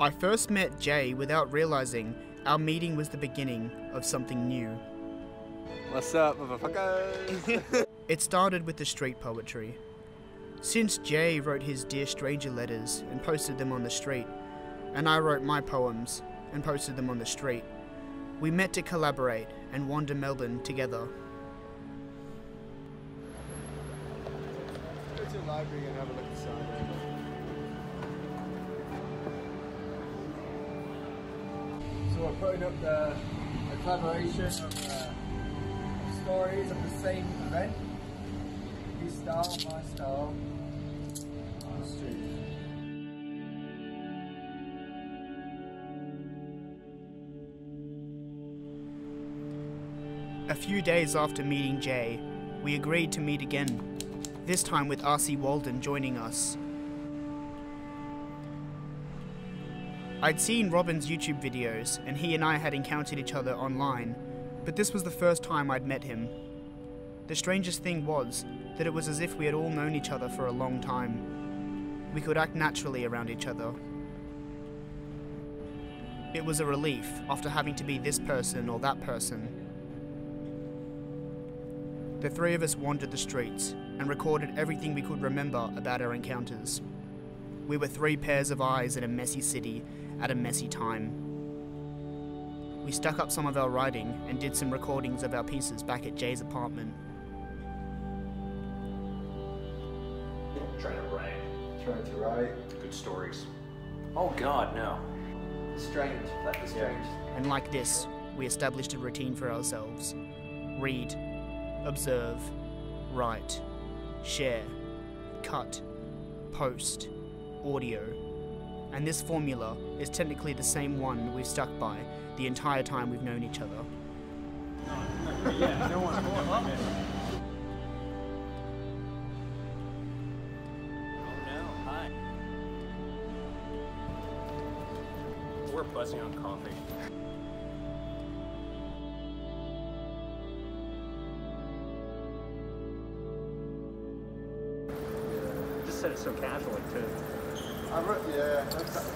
I first met Jay without realizing our meeting was the beginning of something new. What's up, motherfuckers? It started with the street poetry. Since Jay wrote his Dear Stranger letters and posted them on the street, and I wrote my poems and posted them on the street, we met to collaborate and wander Melbourne together. Go to the library and have a look inside. So we're putting up the, the collaboration of uh, stories of the same event. His style, my style. A few days after meeting Jay, we agreed to meet again, this time with R.C. Waldun joining us. I'd seen Robin's YouTube videos, and he and I had encountered each other online, but this was the first time I'd met him. The strangest thing was that it was as if we had all known each other for a long time. We could act naturally around each other. It was a relief after having to be this person or that person. The three of us wandered the streets and recorded everything we could remember about our encounters. We were three pairs of eyes in a messy city at a messy time. We stuck up some of our writing and did some recordings of our pieces back at Jay's apartment. Trying to write Trying to write. good stories. Oh God, no. Strange, like the strange. And like this, we established a routine for ourselves read, observe, write, share, cut, post, audio. And this formula is technically the same one we've stuck by the entire time we've known each other. We're buzzing on coffee. Just said it so casually too. I wrote, yeah. that's-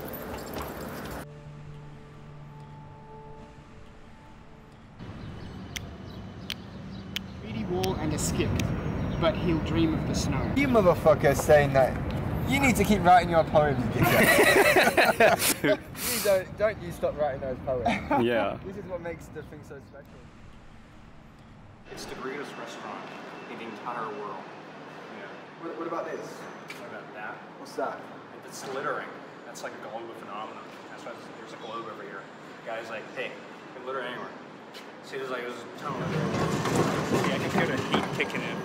Graffiti wall and a skip, but he'll dream of the snow. You motherfucker saying that. You need to keep writing your poems, dickhead. you don't, don't you stop writing those poems. Yeah. This is what makes the thing so special. It's the greatest restaurant in the entire world. Yeah. What, what about this? What about that? What's that? If it's littering, that's like a global phenomenon. That's why there's a globe over here. guy's like, hey, you can litter anywhere. See, there's like this tone. See, I can hear the heat kicking in.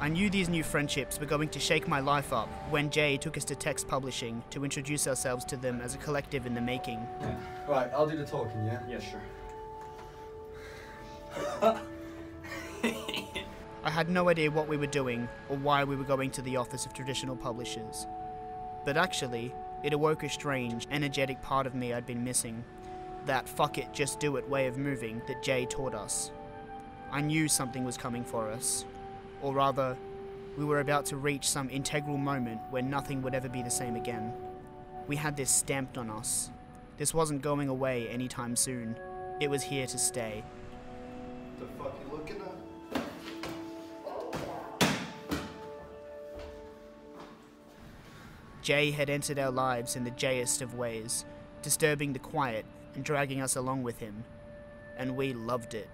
I knew these new friendships were going to shake my life up when Jay took us to Text Publishing to introduce ourselves to them as a collective in the making. Right, I'll do the talking, yeah? Yeah, sure. I had no idea what we were doing or why we were going to the office of traditional publishers. But actually, it awoke a strange, energetic part of me I'd been missing. That fuck it, just do it way of moving that Jay taught us. I knew something was coming for us. Or rather, we were about to reach some integral moment where nothing would ever be the same again. We had this stamped on us. This wasn't going away anytime soon. It was here to stay. The fuck you looking at? Jay had entered our lives in the jayest of ways, disturbing the quiet and dragging us along with him. And we loved it.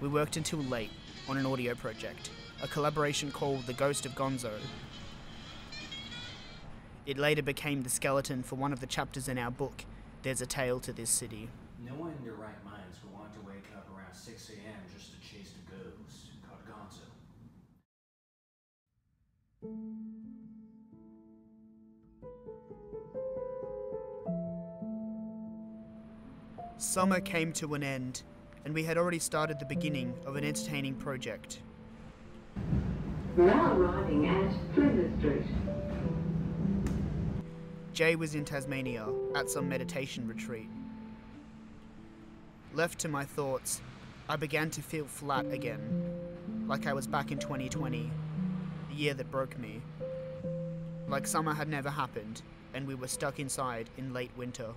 We worked until late on an audio project, a collaboration called The Ghost of Gonzo. It later became the skeleton for one of the chapters in our book, There's a Tale to This City. No one in their right minds would want to wake up around 6 a.m. just to chase the ghost called Gonzo. Summer came to an end, and we had already started the beginning of an entertaining project. Jay was in Tasmania at some meditation retreat. Left to my thoughts, I began to feel flat again, like I was back in 2020, the year that broke me. Like summer had never happened, and we were stuck inside in late winter.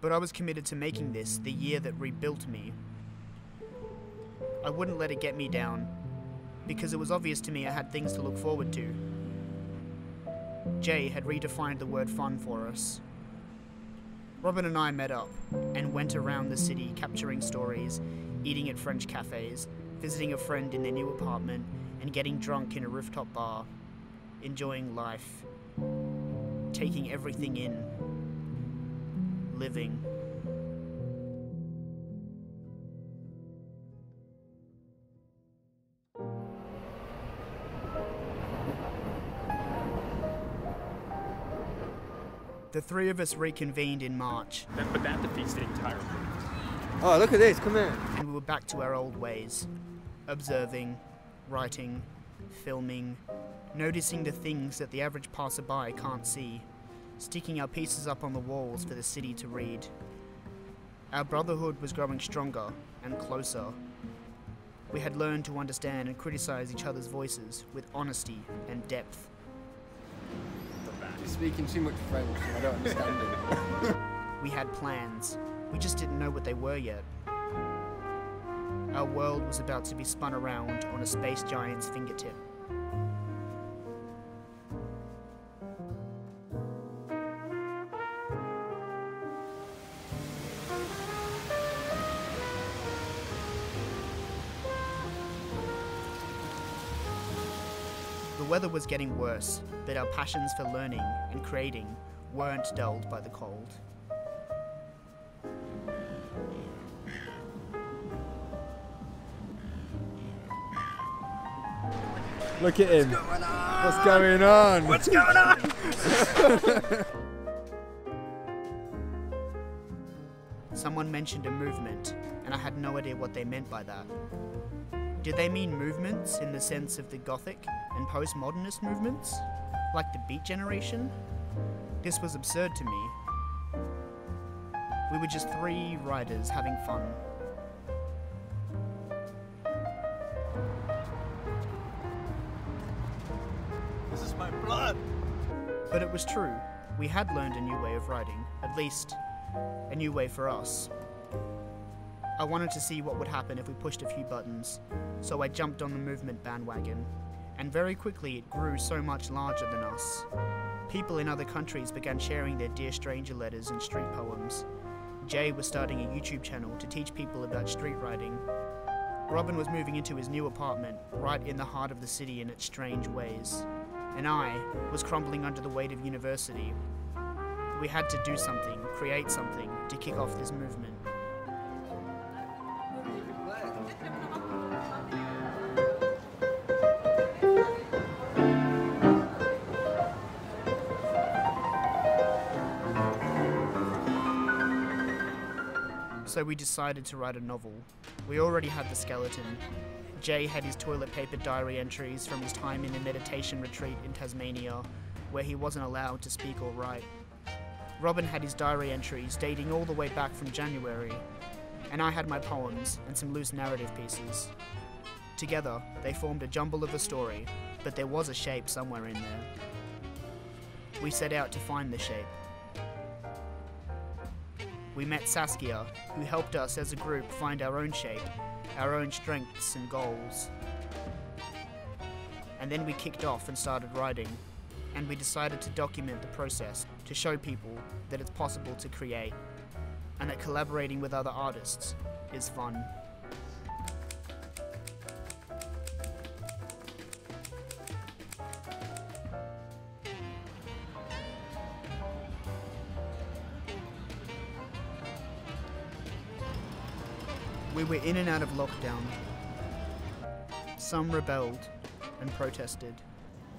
But I was committed to making this the year that rebuilt me. I wouldn't let it get me down, because it was obvious to me I had things to look forward to. Jay had redefined the word fun for us. Robin and I met up and went around the city capturing stories, eating at French cafes, visiting a friend in their new apartment, and getting drunk in a rooftop bar, enjoying life, taking everything in, living. The three of us reconvened in March, but that defeats the entire movement. Oh, look at this. Come here. and we were back to our old ways observing, writing, filming, noticing the things that the average passerby can't see, sticking our pieces up on the walls for the city to read. Our brotherhood was growing stronger and closer. We had learned to understand and criticize each other's voices with honesty and depth. You're speaking too much French. I don't understand it. We had plans. We just didn't know what they were yet. Our world was about to be spun around on a space giant's fingertip. Weather was getting worse, but our passions for learning and creating weren't dulled by the cold. Look at him. What's going on? What's going on? Someone mentioned a movement, and I had no idea what they meant by that. Did they mean movements in the sense of the Gothic and postmodernist movements? Like the Beat Generation? This was absurd to me. We were just three writers having fun. This is my blood. But it was true. We had learned a new way of writing, at least a new way for us. I wanted to see what would happen if we pushed a few buttons, so I jumped on the movement bandwagon, and very quickly it grew so much larger than us. People in other countries began sharing their Dear Stranger letters and street poems. Jay was starting a YouTube channel to teach people about street writing. Robin was moving into his new apartment, right in the heart of the city in its strange ways. And I was crumbling under the weight of university. We had to do something, create something, to kick off this movement. So we decided to write a novel. We already had the skeleton. Jay had his toilet paper diary entries from his time in a meditation retreat in Tasmania, where he wasn't allowed to speak or write. Robin had his diary entries dating all the way back from January, and I had my poems and some loose narrative pieces. Together, they formed a jumble of a story, but there was a shape somewhere in there. We set out to find the shape. We met Saskia, who helped us as a group find our own shape, our own strengths and goals. And then we kicked off and started writing, and we decided to document the process to show people that it's possible to create, and that collaborating with other artists is fun. We were in and out of lockdown. Some rebelled and protested.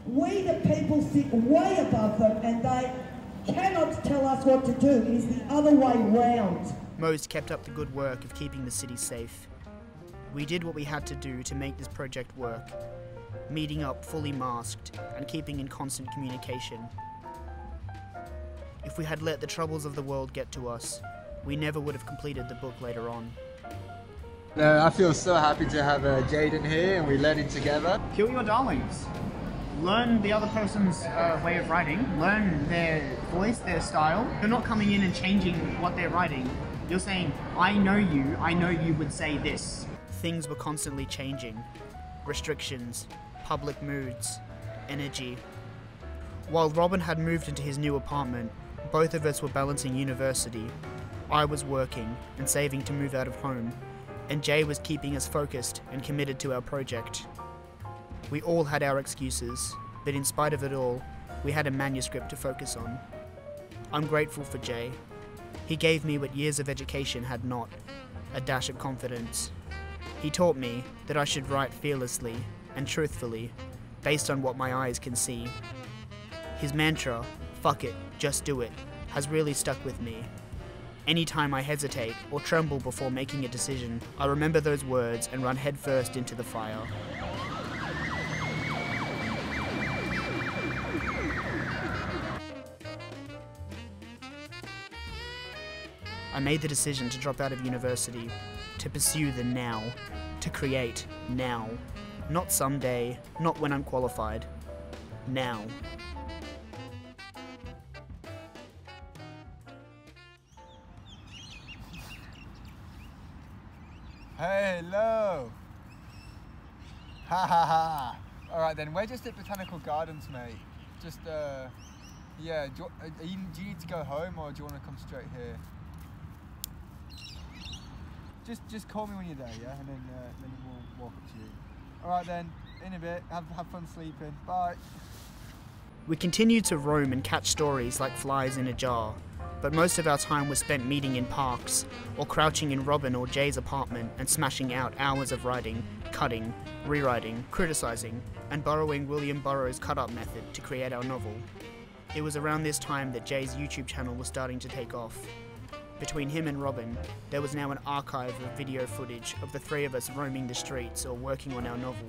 We, the people, sit way above them and they cannot tell us what to do. It is the other way round. Most kept up the good work of keeping the city safe. We did what we had to do to make this project work, meeting up fully masked and keeping in constant communication. If we had let the troubles of the world get to us, we never would have completed the book later on. I feel so happy to have uh, Jaidyn here and we're learning together. Kill your darlings. Learn the other person's uh, way of writing. Learn their voice, their style. You're not coming in and changing what they're writing. You're saying, I know you, I know you would say this. Things were constantly changing restrictions, public moods, energy. While Robin had moved into his new apartment, both of us were balancing university. I was working and saving to move out of home, and Jay was keeping us focused and committed to our project. We all had our excuses, but in spite of it all, we had a manuscript to focus on. I'm grateful for Jay. He gave me what years of education had not a dash of confidence. He taught me that I should write fearlessly and truthfully, based on what my eyes can see. His mantra, fuck it, just do it, has really stuck with me. Anytime I hesitate or tremble before making a decision, I remember those words and run headfirst into the fire. I made the decision to drop out of university, to pursue the now, to create now. Not someday, not when I'm qualified. Now. Alright then, we're just at Botanical Gardens, mate. Just, uh, yeah, do you, do you need to go home or do you want to come straight here? Just just call me when you're there, yeah? And then, uh, then we'll walk up to you. Alright then, in a bit, have, have fun sleeping. Bye! We continued to roam and catch stories like flies in a jar, but most of our time was spent meeting in parks, or crouching in Robin or Jay's apartment and smashing out hours of writing, cutting, rewriting, criticizing, and borrowing William Burroughs' cut up method to create our novel. It was around this time that Jay's YouTube channel was starting to take off. Between him and Robin, there was now an archive of video footage of the three of us roaming the streets or working on our novel.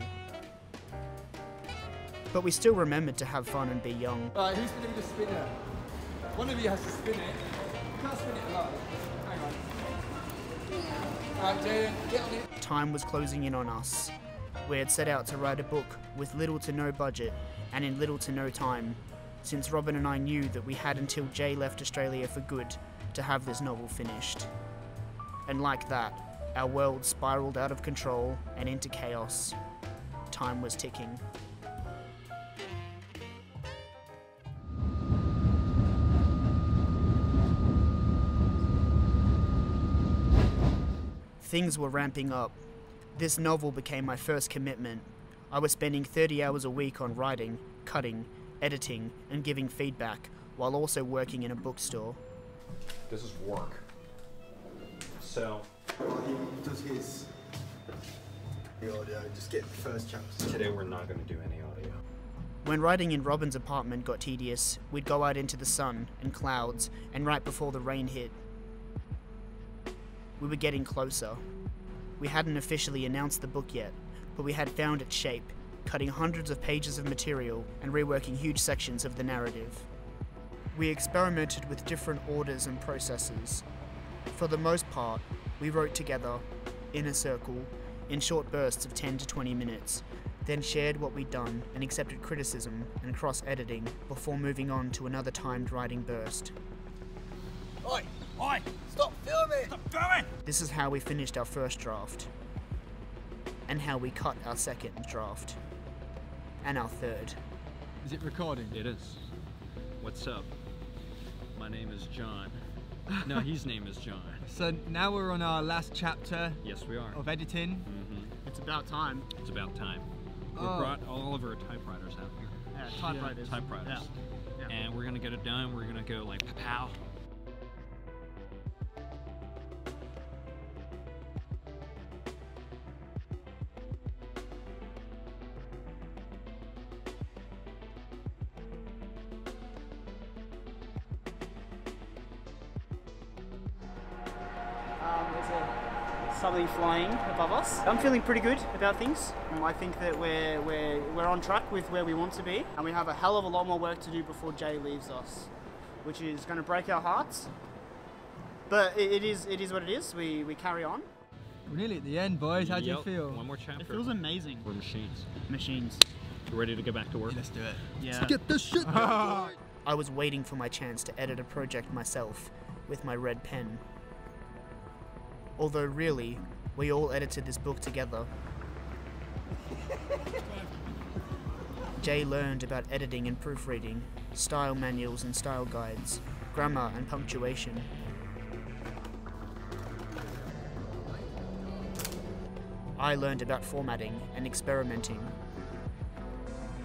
But we still remembered to have fun and be young. Alright, who's gonna be the spinner? One of you has to spin it. You can't spin it alone. Hang on. Alright, Jaidyn, get on it. Time was closing in on us. We had set out to write a book with little to no budget and in little to no time, since Robin and I knew that we had until Jay left Australia for good to have this novel finished. And like that, our world spiraled out of control and into chaos. Time was ticking. Things were ramping up. This novel became my first commitment. I was spending 30 hours a week on writing, cutting, editing, and giving feedback, while also working in a bookstore. This is work. So, he does his the audio, just get the first chapter. today we're not going to do any audio. When writing in Robin's apartment got tedious, we'd go out into the sun and clouds and right before the rain hit. We were getting closer. We hadn't officially announced the book yet, but we had found its shape, cutting hundreds of pages of material and reworking huge sections of the narrative. We experimented with different orders and processes. For the most part, we wrote together, in a circle, in short bursts of 10 to 20 minutes, then shared what we'd done and accepted criticism and cross editing before moving on to another timed writing burst. Oi! Oi! Stop filming! Stop filming! This is how we finished our first draft, and how we cut our second draft, and our third. Is it recording? It is. What's up? My name is John. No, his name is John. So now we're on our last chapter Yes, we are. of editing. Mm -hmm. It's about time. It's about time. We Oh. brought all of our typewriters out here. Yeah, typewriters. Typewriters. Yeah. Yeah. And we're gonna get it done. We're gonna go like pow. A, something flying above us. I'm feeling pretty good about things. Um, I think that we're, we're, we're on track with where we want to be, and we have a hell of a lot more work to do before Jay leaves us. which is going to break our hearts. But it, it is it is what it is. We we carry on. We're nearly at the end, boys. How do you feel? One more chapter. It feels amazing. We're machines. Machines. You ready to get back to work? Let's do it. Yeah. Get this shit done. I was waiting for my chance to edit a project myself with my red pen. Although, really, we all edited this book together. Jay learned about editing and proofreading, style manuals and style guides, grammar and punctuation. I learned about formatting and experimenting.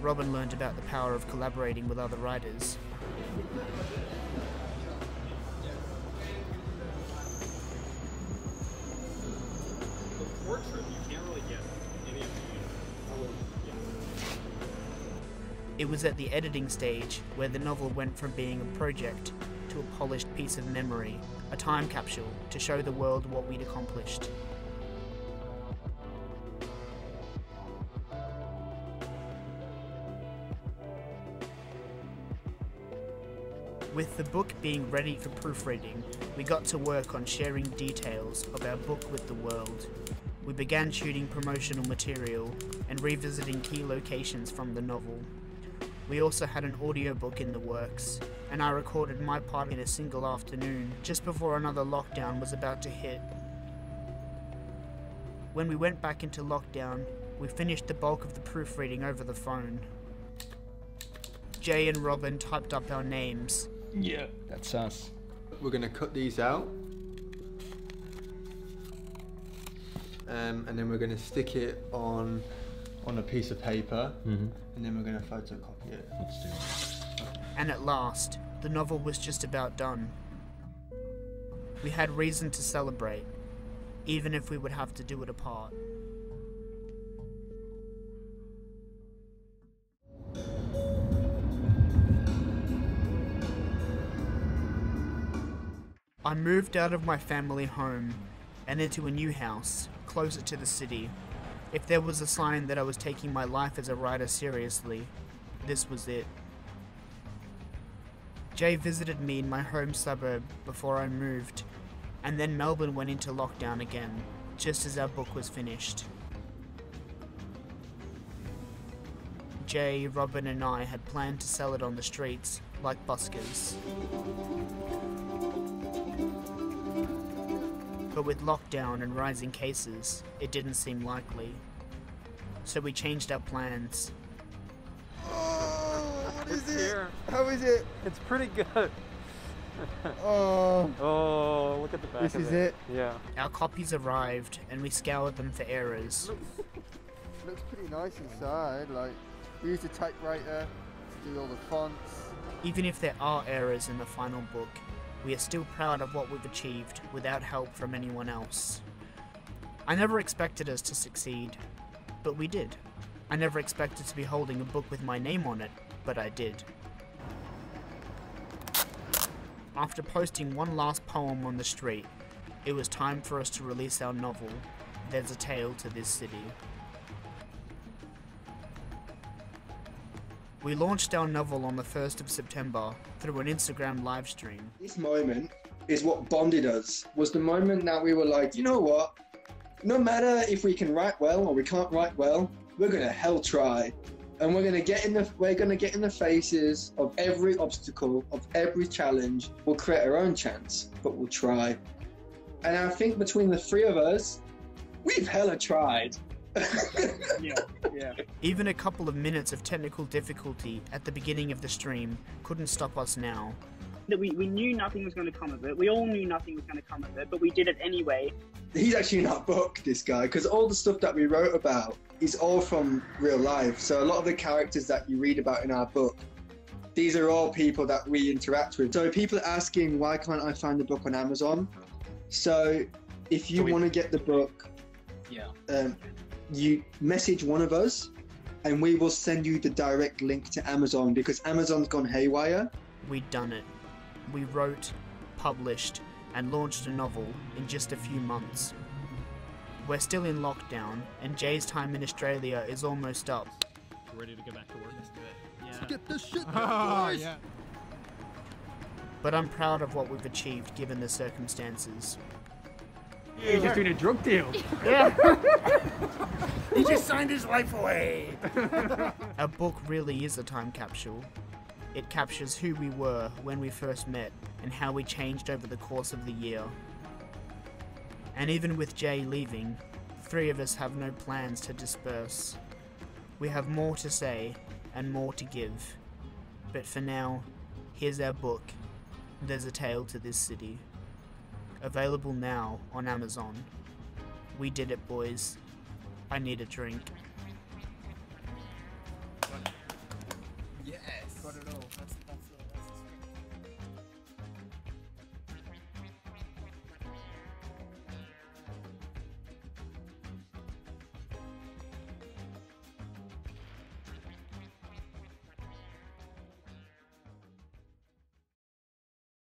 Robin learned about the power of collaborating with other writers. The portrait, you can't really get any of the. Oh, it was at the editing stage where the novel went from being a project to a polished piece of memory, a time capsule to show the world what we'd accomplished. With the book being ready for proofreading, we got to work on sharing details of our book with the world. We began shooting promotional material and revisiting key locations from the novel. We also had an audiobook in the works, and I recorded my part in a single afternoon just before another lockdown was about to hit. When we went back into lockdown, we finished the bulk of the proofreading over the phone. Jay and Robin typed up our names, Yeah, that's us. We're gonna cut these out. Um, and then we're gonna stick it on on a piece of paper, Mm-hmm. and then we're gonna photocopy it. Let's do it. and at last, the novel was just about done. We had reason to celebrate, even if we would have to do it apart. I moved out of my family home and into a new house, closer to the city. If there was a sign that I was taking my life as a writer seriously, this was it. Jay visited me in my home suburb before I moved, and then Melbourne went into lockdown again, just as our book was finished. Jay, Robin, and I had planned to sell it on the streets, like buskers. But with lockdown and rising cases, it didn't seem likely. So we changed our plans. Oh, what is it? here. How is it? It's pretty good. Oh, Oh, look at the back this of is it. it. Yeah. Our copies arrived, and we scoured them for errors. Looks pretty nice inside. Like we used a typewriter to do all the fonts. Even if there are errors in the final book, we are still proud of what we've achieved without help from anyone else. I never expected us to succeed, but we did. I never expected to be holding a book with my name on it, but I did. After posting one last poem on the street, it was time for us to release our novel, There's a Tale to This City. We launched our novel on the 1st of September through an Instagram live stream. This moment is what bonded us. Was the moment that we were like, you know what? No matter if we can write well or we can't write well, we're gonna hell try, and we're gonna get in the we're gonna get in the faces of every obstacle, of every challenge. We'll create our own chance, but we'll try. And I think between the three of us, we've hella tried. Yeah, yeah. Even a couple of minutes of technical difficulty at the beginning of the stream couldn't stop us now. that we, we knew nothing was going to come of it. We all knew nothing was going to come of it, but we did it anyway. he's actually in our book, this guy, because all the stuff that we wrote about is all from real life. So a lot of the characters that you read about in our book, these are all people that we interact with. So people are asking, why can't I find the book on Amazon? So if you So want to get the book, Yeah. um, you message one of us, and we will send you the direct link to Amazon because Amazon's gone haywire. We'd done it. We wrote, published, and launched a novel in just a few months. We're still in lockdown, and Jay's time in Australia is almost up. You ready to get back to work? Let's do it. yeah. Get this shit done, Oh, boys. yeah. But I'm proud of what we've achieved given the circumstances. He's just doing a drug deal. Yeah. he just signed his life away. A book really is a time capsule. It captures who we were when we first met and how we changed over the course of the year. And even with Jay leaving, the three of us have no plans to disperse. We have more to say and more to give. But for now, here's our book, There's a Tale to This City. Available now on Amazon. We did it, boys. I need a drink.